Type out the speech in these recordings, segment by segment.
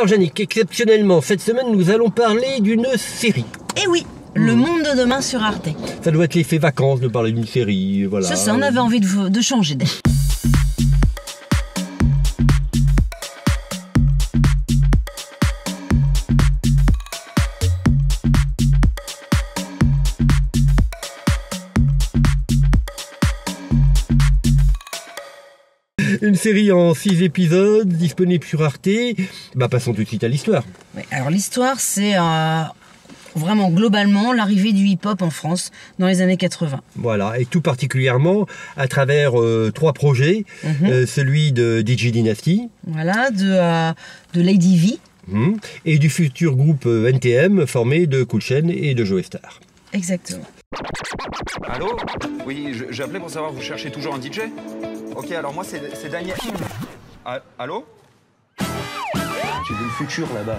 Alors, Yannick, exceptionnellement, cette semaine, nous allons parler d'une série. Eh oui, Le Monde de demain sur Arte. Ça doit être l'effet vacances de parler d'une série, voilà. C'est ça, on avait envie de, de changer d'air. Une série en 6 épisodes, disponible sur Arte. Bah, passons tout de suite à l'histoire. Ouais, alors l'histoire, c'est euh, vraiment globalement l'arrivée du hip-hop en France dans les années 80. Voilà, et tout particulièrement à travers euh, trois projets. Mhm. Euh, celui de DJ Dynasty, Voilà, de, euh, de Lady V. hum, et du futur groupe NTM formé de Cool Chain et de Joe Star. Exactement. Allô? Oui, j'appelais pour savoir, vous cherchez toujours un DJ Ok, alors moi c'est Daniel. Ah, allô J'ai vu le futur là-bas.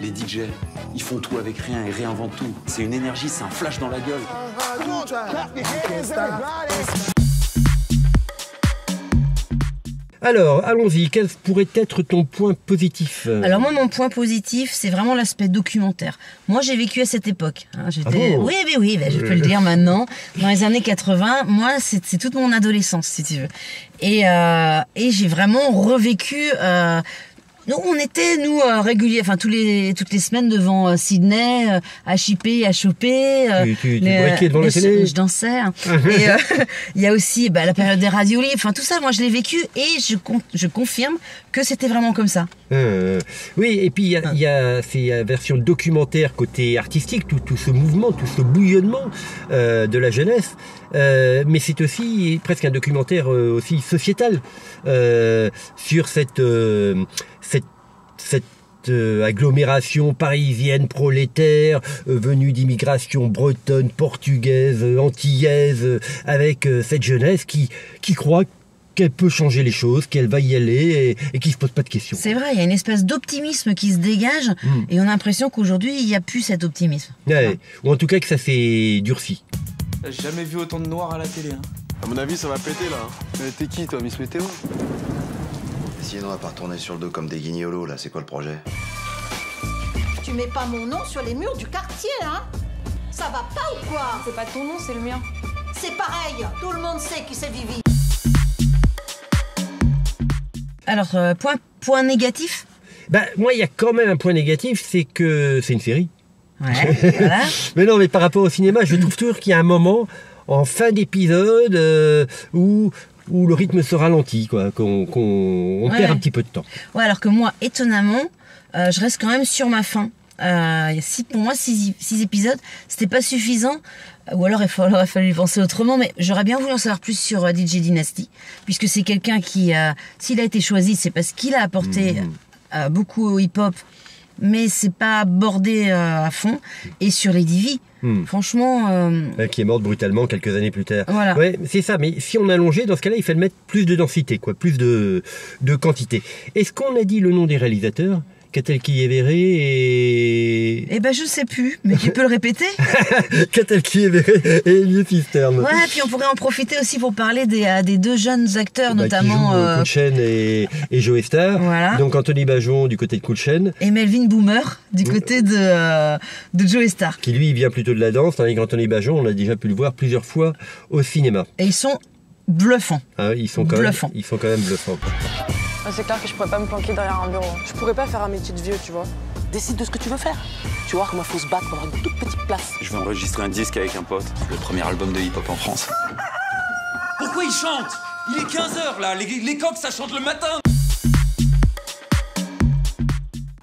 Les DJ, ils font tout avec rien et réinventent tout. C'est une énergie, c'est un flash dans la gueule. Alors, allons-y, quel pourrait être ton point positif? Alors moi, mon point positif, c'est vraiment l'aspect documentaire. Moi, j'ai vécu à cette époque. hein. J'étais, Ah bon? Oui, oui, oui, ben, je peux le dire maintenant. Dans les années 80, moi, c'est c'est toute mon adolescence, si tu veux. Et, euh, et j'ai vraiment revécu. Euh, nous, on était nous euh, réguliers, enfin tous les toutes les semaines devant euh, Sydney, euh, à chipper, à choper. Tu- tu- les, devant la les- télé Je dansais. hein. et euh, il y a aussi bah, la période des radios libres. Enfin tout ça, moi je l'ai vécu et je con- je confirme que c'était vraiment comme ça. Euh, oui, et puis il y a, y a ces versions documentaires côté artistique, tout, tout ce mouvement, tout ce bouillonnement euh, de la jeunesse. Euh, mais c'est aussi presque un documentaire aussi sociétal sur cette cette cette euh, agglomération parisienne prolétaire euh, venue d'immigration bretonne, portugaise, euh, antillaise, avec cette jeunesse qui qui croit qu'elle peut changer les choses, qu'elle va y aller et, et qui se pose pas de questions. C'est vrai, il y a une espèce d'optimisme qui se dégage Mm. et on a l'impression qu'aujourd'hui il n'y a plus cet optimisme. Ouais, ou en tout cas que ça s'est durci. J'ai jamais vu autant de noir à la télé. Hein. À mon avis, ça va péter là. Mais t'es qui toi, Miss Météo? Sinon, on va pas retourner sur le dos comme des guignolos, là. C'est quoi le projet? Tu mets pas mon nom sur les murs du quartier, hein? Ça va pas ou quoi? C'est pas ton nom, c'est le mien. C'est pareil, tout le monde sait qui c'est Vivi. Alors, euh, point, point négatif? Bah, moi, il y a quand même un point négatif, c'est que c'est une série. Ouais, voilà. Mais non, mais par rapport au cinéma, je trouve toujours qu'il y a un moment, en fin d'épisode, euh, où, où le rythme se ralentit, quoi, qu'on qu'on- on Ouais. perd un petit peu de temps. Ouais, alors que moi, étonnamment, euh, je reste quand même sur ma fin. Euh, pour moi, six, six épisodes, c'était pas suffisant. Ou alors il, aurait fallu penser autrement, mais j'aurais bien voulu en savoir plus sur euh, DJ Dynasty, puisque c'est quelqu'un qui, euh, s'il a été choisi, c'est parce qu'il a apporté euh, beaucoup au hip-hop, mais c'est pas abordé euh, à fond. Et sur Lady V, Hmm. franchement, Euh, Qui est morte brutalement quelques années plus tard. Voilà. Ouais, c'est ça. Mais si on allongeait, dans ce cas-là, il fallait mettre plus de densité, quoi, plus de, de quantité. Est-ce qu'on a dit le nom des réalisateurs? Catel Kievere et... eh ben je sais plus, mais tu peux le répéter Catel Kievere et Elias Cisterne. Ouais, puis on pourrait en profiter aussi pour parler des, euh, des deux jeunes acteurs, Bah, notamment qui jouent, euh, euh, et, et Joe Star. Voilà. Donc Anthony Bajon du côté de Cool Chain, et Melvin Boomer du côté de, euh, de Joe Star. qui lui vient plutôt de la danse, tandis qu'Anthony Bajon, on a déjà pu le voir plusieurs fois au cinéma. Et ils sont bluffants. Hein, ils sont quand même, Bluffants. ils sont quand même bluffants. Ah, C'est clair que je pourrais pas me planquer derrière un bureau. Je pourrais pas faire un métier de vieux, tu vois. Décide de ce que tu veux faire. Tu vois comment il faut se battre pour avoir une toute petite place. Je vais enregistrer un disque avec un pote. Le premier album de hip-hop en France. Pourquoi il chante? Il est 15h là, les, les coqs ça chante le matin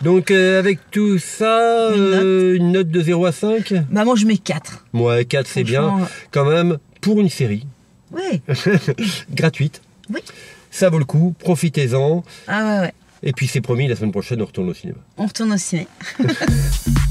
Donc euh, avec tout ça, Une note. euh, une note de 0 à 5 Bah moi je mets 4. Moi, 4 c'est bien. Franchement, Quand même, pour une série Oui. gratuite. Oui. Ça vaut le coup, profitez-en. Ah ouais ouais. Et puis c'est promis, la semaine prochaine, on retourne au cinéma. On retourne au ciné.